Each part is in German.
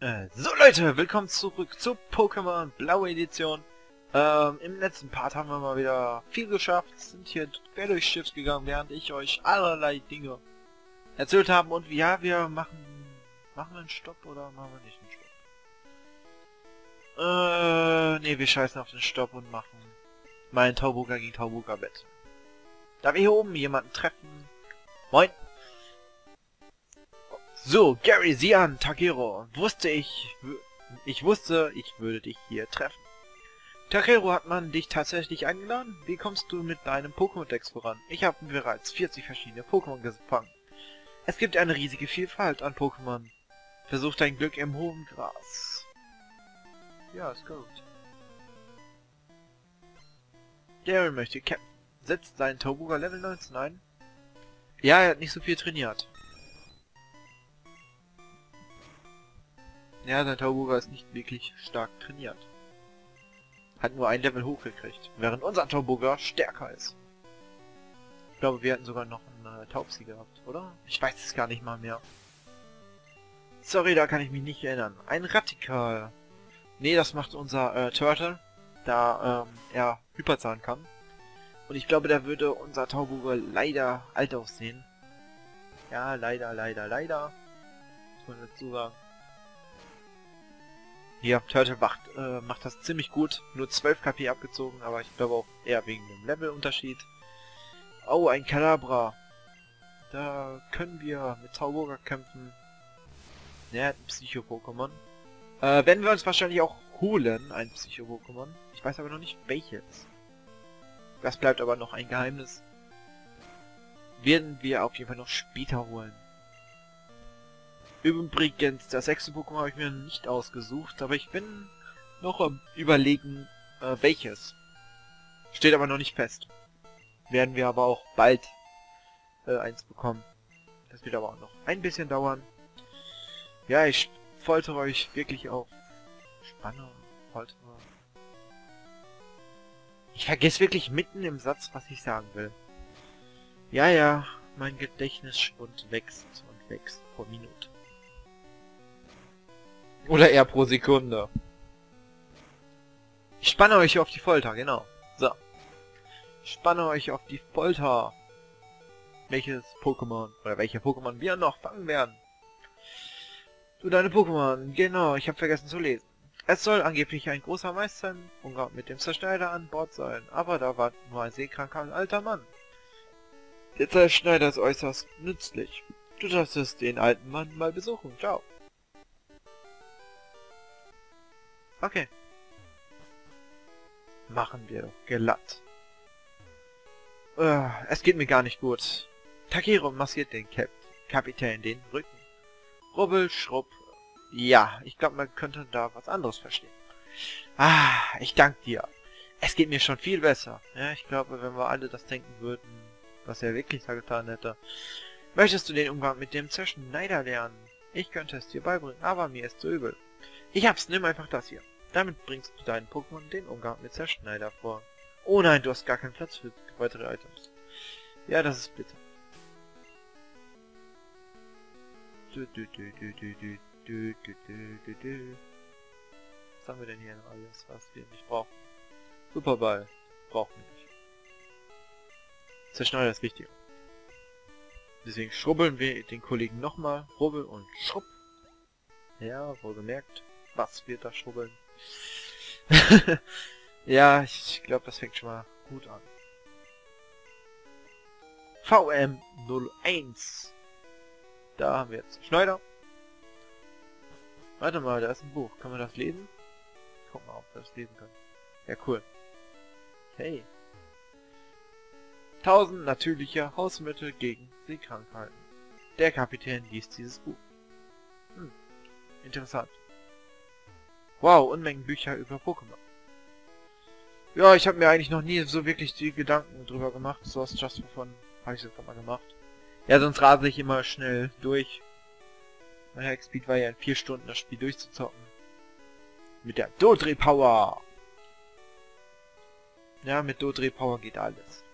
Äh, so Leute, willkommen zurück zu Pokémon Blaue Edition. Ähm, im letzten Part haben wir mal wieder viel geschafft, sind hier quer durchs Schiff gegangen, während ich euch allerlei Dinge erzählt habe. Und ja, wir machen... Machen wir einen Stopp oder machen wir nicht einen Stopp? Äh, nee, wir scheißen auf den Stopp und machen mein Tauburger gegen Tauburger Bett. Da wir hier oben jemanden treffen... Moin! So, Gary, sieh an, Takero. Wusste ich... Ich wusste, ich würde dich hier treffen. Takero, hat man dich tatsächlich eingeladen? Wie kommst du mit deinem Pokémon-Dex voran? Ich habe bereits 40 verschiedene Pokémon gefangen. Es gibt eine riesige Vielfalt an Pokémon. Versuch dein Glück im hohen Gras. Ja, ist gut. Gary möchte kämpfen. Setzt seinen Taubuga Level 19 ein. Ja, er hat nicht so viel trainiert. Ja, sein Tauburger ist nicht wirklich stark trainiert. Hat nur ein Level hochgekriegt, während unser Tauburger stärker ist. Ich glaube, wir hatten sogar noch einen äh, Taubsi gehabt, oder? Ich weiß es gar nicht mal mehr. Sorry, da kann ich mich nicht erinnern. Ein Radikal. Nee, das macht unser äh, Turtle, da ähm, er Hyperzahn kann. Und ich glaube, da würde unser Tauburger leider alt aussehen. Ja, leider, leider, leider. Muss man. Hier, Turtle macht, äh, macht das ziemlich gut. Nur 12 KP abgezogen, aber ich glaube auch eher wegen dem Levelunterschied. Oh, ein Calabra. Da können wir mit Tauburger kämpfen. Der hat ein Psycho-Pokémon. Äh, werden wir uns wahrscheinlich auch holen, ein Psycho-Pokémon. Ich weiß aber noch nicht welches. Das bleibt aber noch ein Geheimnis. Werden wir auf jeden Fall noch später holen. Übrigens, das sechste Pokémon habe ich mir nicht ausgesucht, aber ich bin noch am überlegen, äh, welches. Steht aber noch nicht fest. Werden wir aber auch bald äh, eins bekommen. Das wird aber auch noch ein bisschen dauern. Ja, ich foltere euch wirklich auf Spanner, foltere. Ich vergesse wirklich mitten im Satz, was ich sagen will. Ja, ja, mein Gedächtnisschwund wächst und wächst pro Minute. Oder eher pro Sekunde. Ich spanne euch auf die Folter, genau. So. Ich spanne euch auf die Folter. Welches Pokémon, oder welche Pokémon wir noch fangen werden. Du deine Pokémon, genau, ich habe vergessen zu lesen. Es soll angeblich ein großer Meister mit dem Zerschneider an Bord sein, aber da war nur ein seekranker alter Mann. Der Zerschneider ist äußerst nützlich. Du darfst den alten Mann mal besuchen. Ciao. Okay. Machen wir glatt. Uh, es geht mir gar nicht gut. Takiro massiert den Cap Kapitän den Rücken. Rubbel, schrubb. Ja, ich glaube, man könnte da was anderes verstehen. Ah, ich danke dir. Es geht mir schon viel besser. Ja, ich glaube, wenn wir alle das denken würden, was er wirklich da getan hätte. Möchtest du den Umgang mit dem Zerschneider lernen? Ich könnte es dir beibringen, aber mir ist zu übel. Ich hab's, nimm einfach das hier. Damit bringst du deinen Pokémon den Umgang mit Zerschneider vor. Oh nein, du hast gar keinen Platz für weitere Items. Ja, das ist bitter. Was haben wir denn hier noch alles, was wir nicht brauchen? Superball. Brauchen wir nicht. Zerschneider ist wichtiger. Deswegen schrubbeln wir den Kollegen nochmal. Rubbel und schrubb. Ja, wohl gemerkt. Was wird da schrubbeln? ja, ich glaube, das fängt schon mal gut an. VM01. Da haben wir jetzt Schneider. Warte mal, da ist ein Buch. Kann man das lesen? Guck mal, ob wir das lesen können. Ja, cool. Hey. 1000 natürliche Hausmittel gegen Seekrankheiten. Der Kapitän liest dieses Buch. Hm, interessant. Wow, Unmengen Bücher über Pokémon. Ja, ich habe mir eigentlich noch nie so wirklich die Gedanken drüber gemacht. So was Just for Fun habe ich sogar mal gemacht. Ja, sonst rase ich immer schnell durch. Mein Hexpeed war ja in vier Stunden das Spiel durchzuzocken. Mit der Dodre Power. Ja, mit Dodre Power geht alles.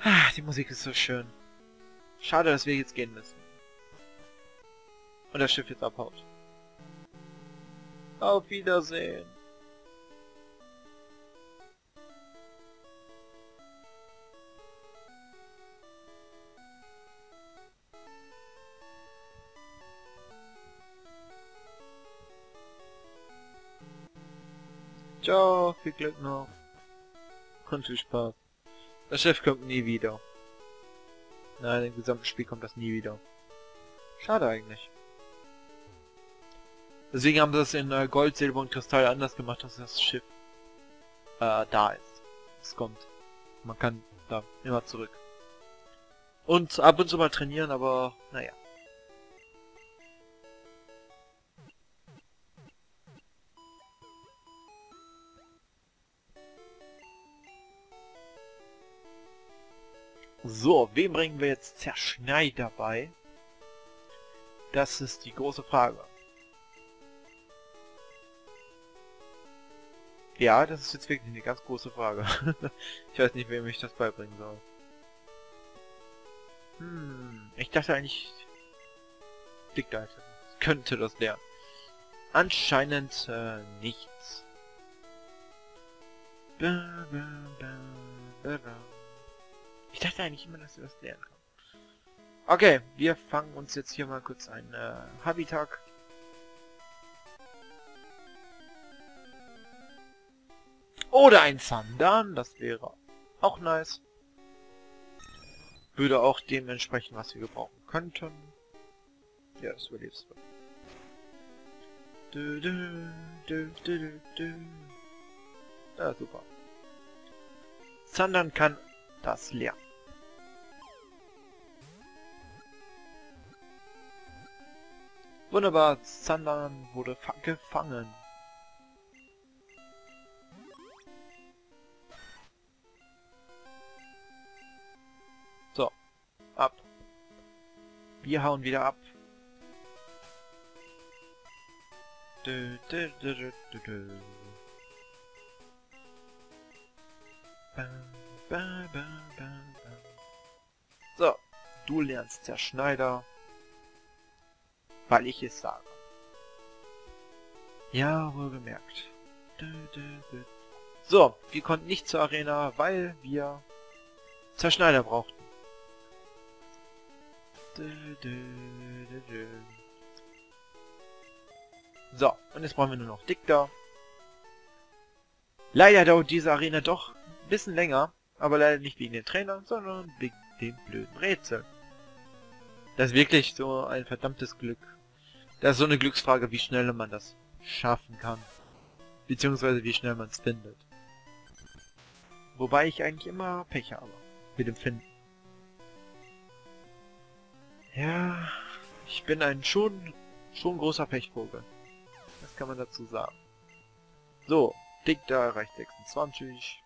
Ah, die Musik ist so schön. Schade, dass wir jetzt gehen müssen. Und das Schiff jetzt abhaut. Auf Wiedersehen. Ciao, viel Glück noch. Und viel Spaß. Das Schiff kommt nie wieder. Nein, im gesamten Spiel kommt das nie wieder. Schade eigentlich. Deswegen haben sie das in äh, Gold, Silber und Kristall anders gemacht, dass das Schiff äh, da ist. Es kommt. Man kann da immer zurück. Und ab und zu mal trainieren, aber naja. So, wem bringen wir jetzt Zerschneider bei? Das ist die große Frage. Ja, das ist jetzt wirklich eine ganz große Frage. ich weiß nicht, wem ich das beibringen soll. Hm, ich dachte eigentlich... Dickleiter könnte das lernen. Anscheinend äh, nichts. Ich dachte eigentlich immer, dass du das lernen kann. Okay, wir fangen uns jetzt hier mal kurz ein äh, Habitat. Oder ein Sandan, das wäre auch nice. Würde auch dementsprechend, was wir gebrauchen könnten. Ja, das überlebst du. Du, du, du, du, Ja, super. Sandan kann das lernen. Wunderbar, Sandan wurde gefangen. Wir hauen wieder ab. Du, du, du, bam, bam, bam. So, du lernst Zerschneider weil ich es sage. Ja, wohl bemerkt. So, wir konnten nicht zur Arena, weil wir Zerschneider brauchten. So, und jetzt brauchen wir nur noch Dickter. Leider dauert diese Arena doch ein bisschen länger, aber leider nicht wegen den Trainern, sondern wegen den blöden Rätseln. Das ist wirklich so ein verdammtes Glück. Das ist so eine Glücksfrage, wie schnell man das schaffen kann. Beziehungsweise wie schnell man es findet. Wobei ich eigentlich immer Pech habe. Mit dem Finden. Ja, ich bin ein schon, schon großer Pechvogel. Das kann man dazu sagen. So, Dick da erreicht 26.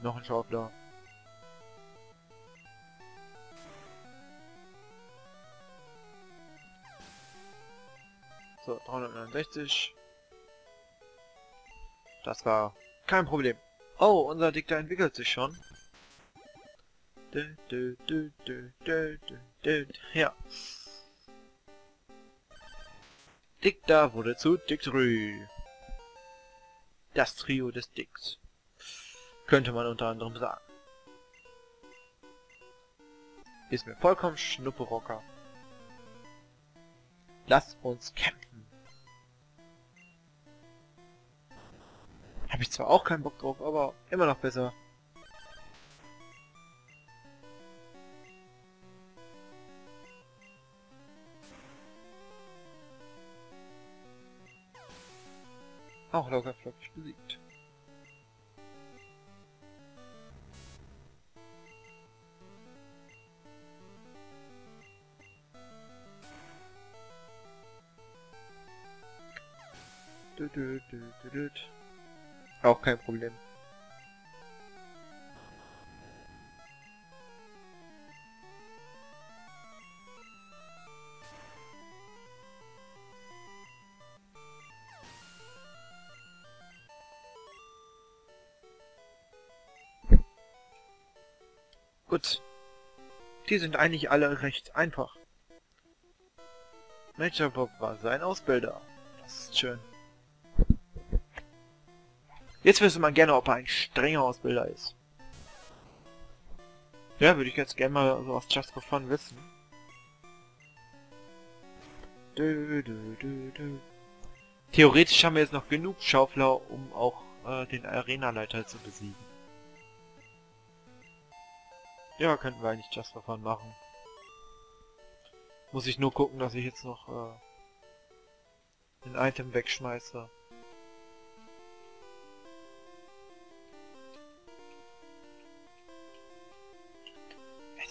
Noch ein Schaufler. So, 369. Das war kein Problem. Oh, unser Dikter entwickelt sich schon. Ja. Dikta wurde zu Dictrü. Das Trio des Dicks. Könnte man unter anderem sagen. Ist mir vollkommen schnupperocker. Lass uns kämpfen. Habe ich zwar auch keinen Bock drauf, aber immer noch besser. Auch locker flockig besiegt. Auch kein Problem. Gut. Die sind eigentlich alle recht einfach. Major Bob war sein Ausbilder. Das ist schön. Jetzt wüsste man gerne, ob er ein strenger Ausbilder ist. Ja, würde ich jetzt gerne mal so aus Just for Fun wissen. Dö, dö, dö, Theoretisch haben wir jetzt noch genug Schaufler, um auch äh, den Arenaleiter zu besiegen. Ja, könnten wir eigentlich Just for Fun machen. Muss ich nur gucken, dass ich jetzt noch äh, ein Item wegschmeiße.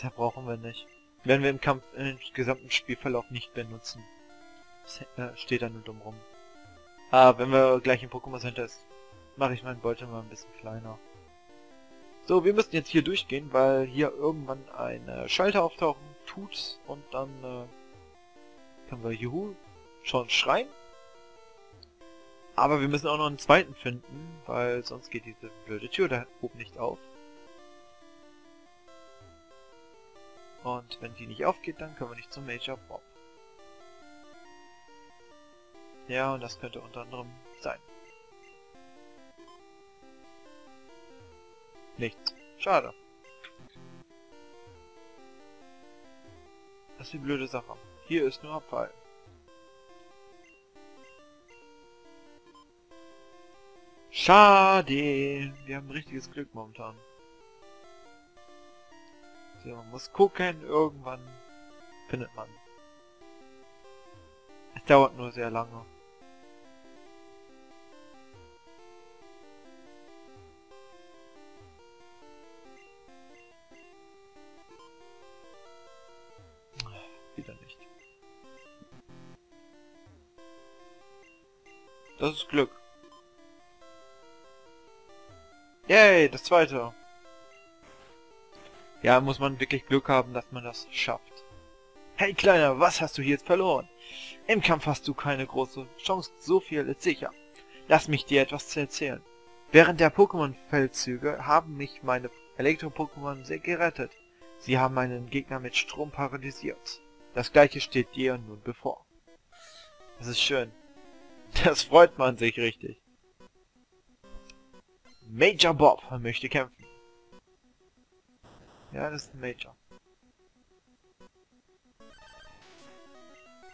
Da brauchen wir nicht. Werden wir im Kampf im gesamten Spielverlauf nicht benutzen. Äh, steht da nur dumm rum. Ah, wenn wir gleich im Pokémon Center ist, mache ich meinen Beutel mal ein bisschen kleiner. So, wir müssen jetzt hier durchgehen, weil hier irgendwann ein Schalter auftauchen tut und dann äh, können wir Juhu schon schreien. Aber wir müssen auch noch einen zweiten finden, weil sonst geht diese blöde Tür da oben nicht auf. Und wenn die nicht aufgeht, dann können wir nicht zum Major Bob. Ja, und das könnte unter anderem sein. Nichts. Schade. Das ist die blöde Sache. Hier ist nur Abfall. Schade. Wir haben richtiges Glück momentan. So, man muss gucken, irgendwann findet man. Es dauert nur sehr lange. Wieder nicht. Das ist Glück. Yay, das zweite. Ja, muss man wirklich Glück haben, dass man das schafft. Hey Kleiner, was hast du hier jetzt verloren? Im Kampf hast du keine große Chance, so viel ist sicher. Lass mich dir etwas zu erzählen. Während der Pokémon-Feldzüge haben mich meine Elektro-Pokémon sehr gerettet. Sie haben meinen Gegner mit Strom paralysiert. Das gleiche steht dir nun bevor. Das ist schön. Das freut man sich richtig. Major Bob möchte kämpfen. Ja, das ist ein Major.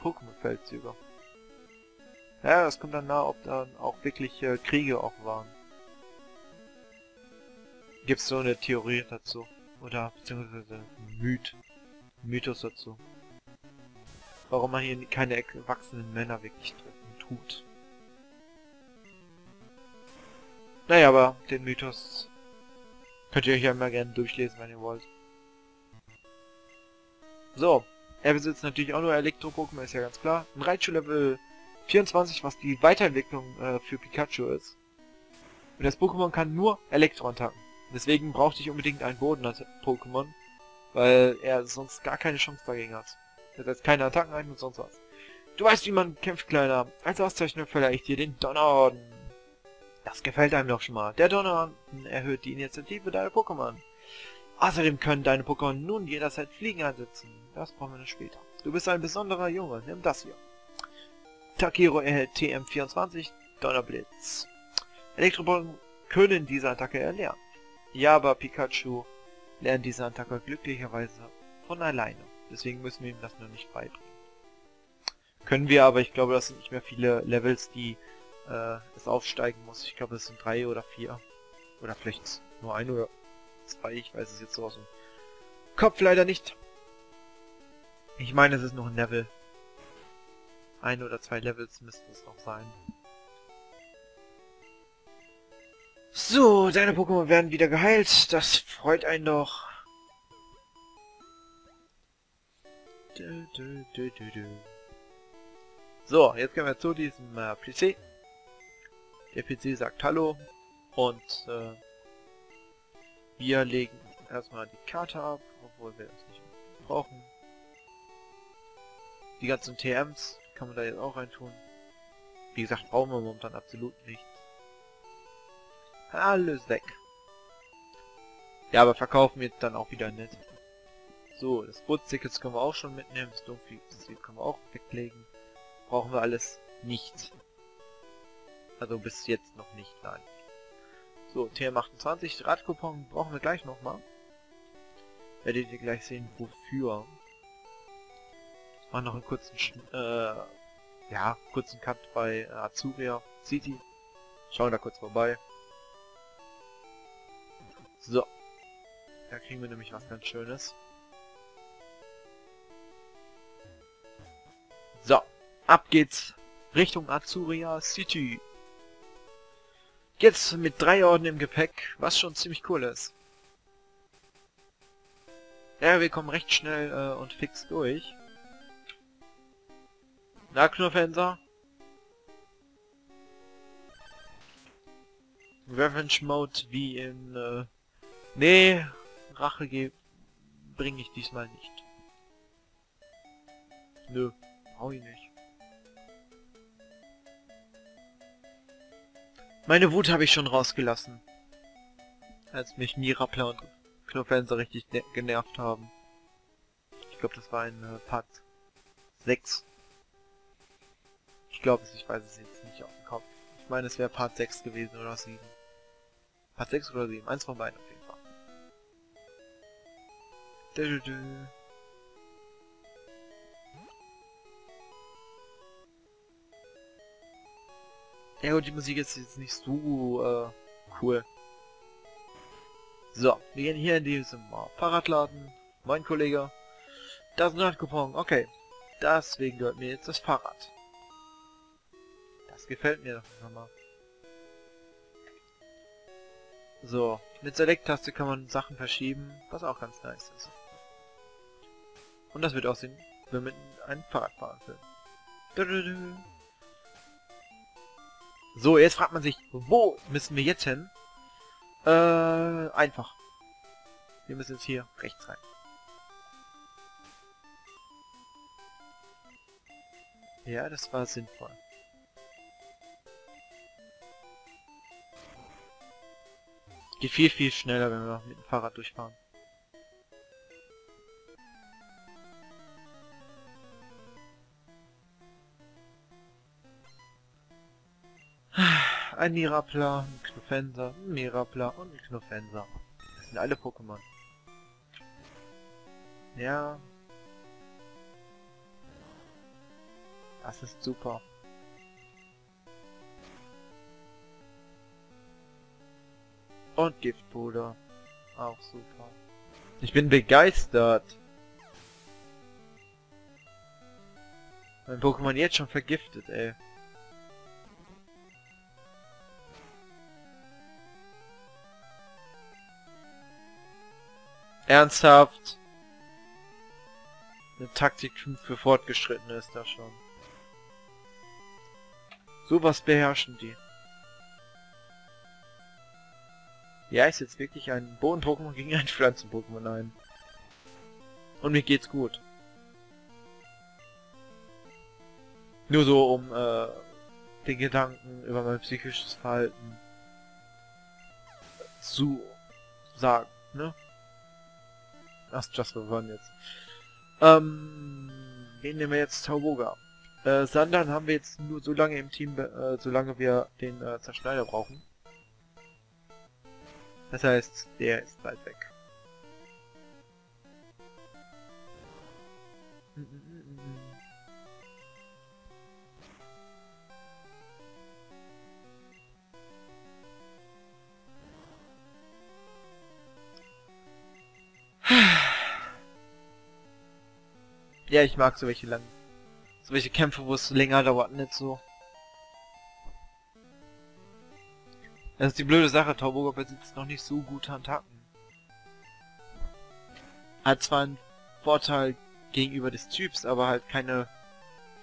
Pokémon-Feldzüge. Ja, das kommt dann nahe, ob dann auch wirklich äh, Kriege auch waren. Gibt's so eine Theorie dazu? Oder beziehungsweise Myth. Mythos dazu. Warum man hier keine erwachsenen Männer wirklich tut. Naja, aber den Mythos Könnt ihr euch ja mal gerne durchlesen, wenn ihr wollt. So, er besitzt natürlich auch nur Elektro-Pokémon, ist ja ganz klar. Ein Raichu Level 24, was die Weiterentwicklung äh, für Pikachu ist. Und das Pokémon kann nur Elektro-Attacken. Deswegen brauchte ich unbedingt einen Boden-Pokémon, weil er sonst gar keine Chance dagegen hat. Er setzt keine Attacken ein und sonst was. Du weißt, wie man kämpft, Kleiner. Als Auszeichnung verleihe ich dir den Donnerorden. Das gefällt einem doch schon mal. Der Donnerorden erhöht die Initiative deiner Pokémon. Außerdem können deine Pokémon nun jederzeit Fliegen einsetzen. Das brauchen wir dann später. Du bist ein besonderer Junge. Nimm das hier. Takiro erhält TM24 Donnerblitz. Elektropokémon können diese Attacke erlernen. Ja, aber Pikachu lernt diese Attacke glücklicherweise von alleine. Deswegen müssen wir ihm das nur nicht beibringen. Können wir, aber ich glaube, das sind nicht mehr viele Levels, die äh, es aufsteigen muss. Ich glaube, es sind drei oder vier. Oder vielleicht nur ein oder zwei. Ich weiß es jetzt so aus dem Kopf leider nicht. Ich meine, es ist noch ein Level. Ein oder zwei Levels müssten es noch sein. So, deine Pokémon werden wieder geheilt. Das freut einen doch. So, jetzt kommen wir zu diesem äh, PC. Der PC sagt Hallo und äh, wir legen erstmal die Karte ab, obwohl wir das nicht brauchen. Die ganzen TMs kann man da jetzt auch reintun. Wie gesagt, brauchen wir momentan absolut nichts. Alles weg. Ja, aber verkaufen wird dann auch wieder nett. So, das Bootstickets können wir auch schon mitnehmen. Das Dunkelsticket können wir auch weglegen. Brauchen wir alles nicht. Also bis jetzt noch nicht, nein. So, TM28, Radcoupon brauchen wir gleich nochmal. Werdet ihr gleich sehen, wofür. Mal noch einen kurzen, äh, ja, kurzen Cut bei Azuria City. Schauen da kurz vorbei. So. Da kriegen wir nämlich was ganz Schönes. So. Ab geht's Richtung Azuria City. Jetzt mit drei Orden im Gepäck, was schon ziemlich cool ist. Ja, wir kommen recht schnell äh, und fix durch. Na, Knuffenser? Revenge Mode wie in... Äh, nee, Rache bringe ich diesmal nicht. Nö, brauche ich nicht. Meine Wut habe ich schon rausgelassen. Als mich Mirapla und Knofenser richtig genervt haben. Ich glaube, das war in äh, Part 6. Ich glaube es, ich weiß es jetzt nicht auf dem Kopf. Ich meine, es wäre Part 6 gewesen oder 7. Part 6 oder 7, eins von beiden auf jeden Fall. Dö, dö, dö. Ja gut, die Musik ist jetzt nicht so äh, cool. So, wir gehen hier in diesem Fahrradladen. Mein Kollege. Da ist ein. Okay. Deswegen gehört mir jetzt das Fahrrad. Das gefällt mir doch nochmal. So, mit Select-Taste kann man Sachen verschieben, was auch ganz nice ist. Und das wird aussehen, wenn wir mit einem Fahrrad fahren können. So, jetzt fragt man sich, wo müssen wir jetzt hin? Äh, einfach. Wir müssen jetzt hier rechts rein. Ja, das war sinnvoll. Geht viel, viel schneller, wenn wir mit dem Fahrrad durchfahren. Ein Mirapla, ein Knufenser, ein Mirapla und ein Knufenser. Das sind alle Pokémon. Ja. Das ist super. Und Giftpuder. Auch super. Ich bin begeistert. Mein Pokémon jetzt schon vergiftet, ey. Ernsthaft? Eine Taktik für Fortgeschrittene ist da schon. Sowas beherrschen die. Ja, ist jetzt wirklich ein Boden-Pokémon gegen ein Pflanzen-Pokémon ein. Und mir geht's gut. Nur so, um äh, den Gedanken über mein psychisches Verhalten zu sagen, ne? Ach, Just for Fun jetzt. Ähm, wen nehmen wir jetzt? Tauboga. Äh, Sandern haben wir jetzt nur so lange im Team, äh, solange wir den äh, Zerschneider brauchen. Das heißt, der ist bald weg. Ja, ich mag so welche langen. So welche Kämpfe, wo es länger dauert, nicht so. Das ist die blöde Sache, Tauburger besitzt noch nicht so gute Attacken. Hat zwar einen Vorteil gegenüber des Typs, aber halt keine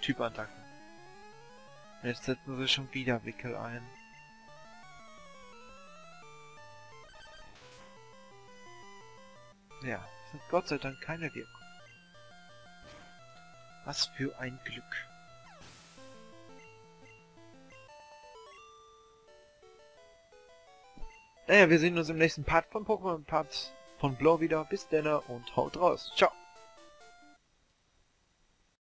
Typattacken. Jetzt setzen sie schon wieder Wickel ein. Ja, hat Gott sei Dank keine Wirkung. Was für ein Glück. Naja, wir sehen uns im nächsten Part von Pokémon Part von Blow wieder. Bis dann und haut raus. Ciao.